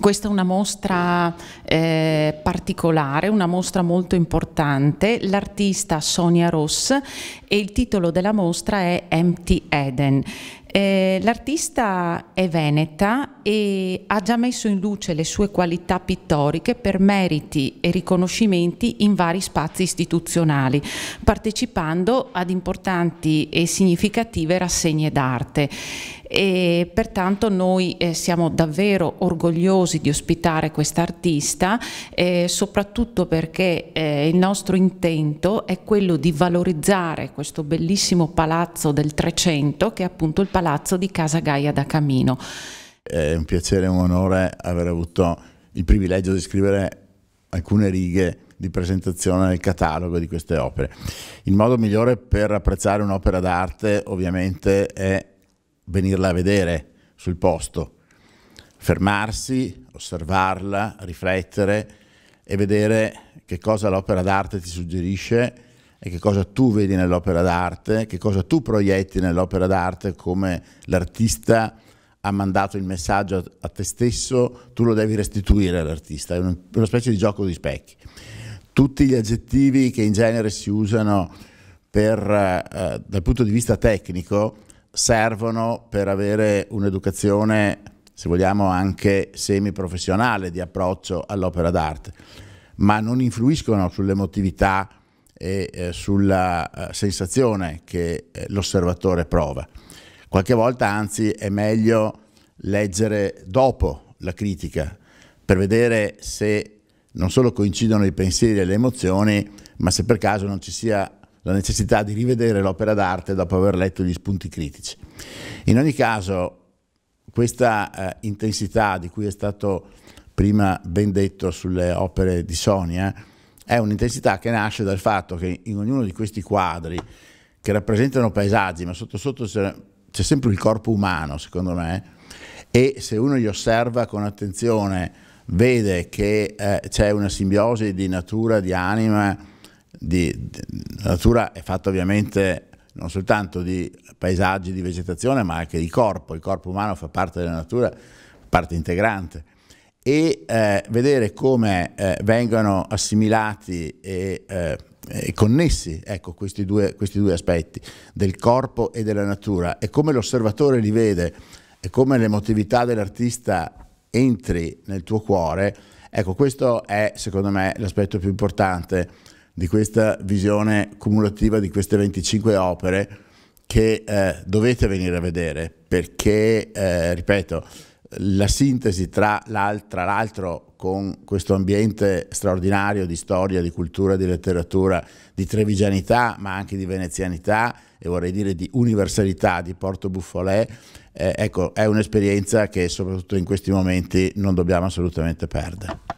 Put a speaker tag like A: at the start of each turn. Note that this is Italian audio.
A: questa è una mostra eh, particolare, una mostra molto importante, l'artista Sonia Ross e il titolo della mostra è Empty Eden. Eh, l'artista è veneta e ha già messo in luce le sue qualità pittoriche per meriti e riconoscimenti in vari spazi istituzionali, partecipando ad importanti e significative rassegne d'arte. E pertanto noi eh, siamo davvero orgogliosi di ospitare quest'artista eh, soprattutto perché eh, il nostro intento è quello di valorizzare questo bellissimo palazzo del Trecento che è appunto il palazzo di Casa Gaia da Camino.
B: È un piacere e un onore aver avuto il privilegio di scrivere alcune righe di presentazione del catalogo di queste opere. Il modo migliore per apprezzare un'opera d'arte ovviamente è venirla a vedere sul posto, fermarsi, osservarla, riflettere e vedere che cosa l'opera d'arte ti suggerisce e che cosa tu vedi nell'opera d'arte, che cosa tu proietti nell'opera d'arte come l'artista ha mandato il messaggio a te stesso, tu lo devi restituire all'artista, è una specie di gioco di specchi. Tutti gli aggettivi che in genere si usano per, eh, dal punto di vista tecnico servono per avere un'educazione, se vogliamo, anche semi-professionale di approccio all'opera d'arte, ma non influiscono sull'emotività e eh, sulla eh, sensazione che eh, l'osservatore prova. Qualche volta anzi è meglio leggere dopo la critica per vedere se non solo coincidono i pensieri e le emozioni, ma se per caso non ci sia la necessità di rivedere l'opera d'arte dopo aver letto gli spunti critici. In ogni caso, questa eh, intensità di cui è stato prima ben detto sulle opere di Sonia è un'intensità che nasce dal fatto che in ognuno di questi quadri che rappresentano paesaggi, ma sotto sotto c'è, sempre il corpo umano, secondo me, e se uno li osserva con attenzione vede che eh, c'è una simbiosi di natura, di anima, di, di, la natura è fatta ovviamente non soltanto di paesaggi, di vegetazione, ma anche di corpo. Il corpo umano fa parte della natura, parte integrante. E eh, vedere come eh, vengono assimilati e, eh, e connessi ecco, questi, due, questi due aspetti del corpo e della natura. E come l'osservatore li vede e come l'emotività dell'artista entri nel tuo cuore, ecco questo è secondo me l'aspetto più importante di questa visione cumulativa di queste 25 opere che eh, dovete venire a vedere. Perché, eh, ripeto, la sintesi tra l'altro con questo ambiente straordinario di storia, di cultura, di letteratura, di trevigianità, ma anche di venezianità e vorrei dire di universalità di Porto Buffolè, eh, ecco, è un'esperienza che soprattutto in questi momenti non dobbiamo assolutamente perdere.